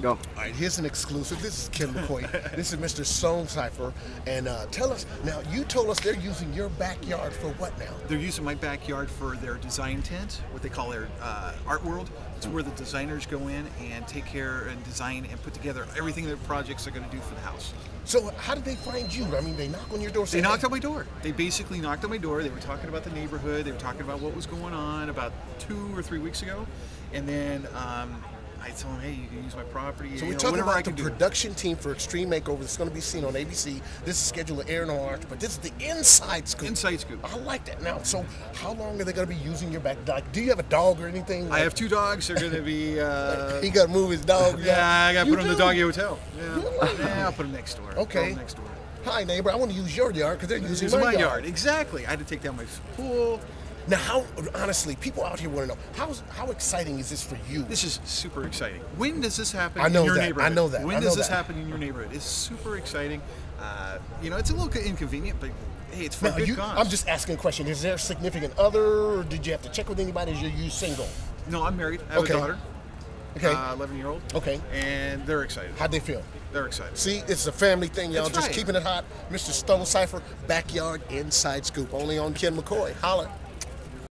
Go. All right, here's an exclusive. This is Ken McCoy. this is Mr. Stonecipher. And uh, tell us, now, you told us they're using your backyard for what now? They're using my backyard for their design tent, what they call their uh, art world. It's where the designers go in and take care and design and put together everything their projects are going to do for the house. So, how did they find you? I mean, they knock on your door. They knocked "Hey." on my door. They basically knocked on my door. They were talking about the neighborhood. They were talking about what was going on about two or three weeks ago. And then um, I told them, hey, you can use my property. So we're know, talking about the can do it." production team for Extreme Makeover that's going to be seen on ABC. This is scheduled to air in March, but this is the inside scoop. Inside scoop. I like that. Now, so how long are they going to be using your back? Like, do you have a dog or anything? I have two dogs. They're going to be. Uh, he got to move his dog. yeah, I got to put him in the do? doggy hotel. Yeah, Really? yeah I'll put him next door. Okay. next door. Hi, neighbor. I want to use your yard because they're using my, my yard. Exactly. I had to take down my pool. Now, how honestly, people out here want to know how how exciting is this for you? This is super exciting. When does this happen I know in your that. I know that. When know does this happen in your neighborhood? It's super exciting. Uh, you know, it's a little inconvenient, but hey, it's for a Now, good you, cause. I'm just asking a question. Is there a significant other, or did you have to check with anybody? Is you single? No, I'm married. I have Okay. a daughter, Okay. uh, 11 year old. Okay. And they're excited. How'd they feel? They're excited. See, it's a family thing, y'all. That's Just right. keeping it hot. Mr. Stonecipher, Backyard Inside Scoop, only on Ken McCoy. Holla.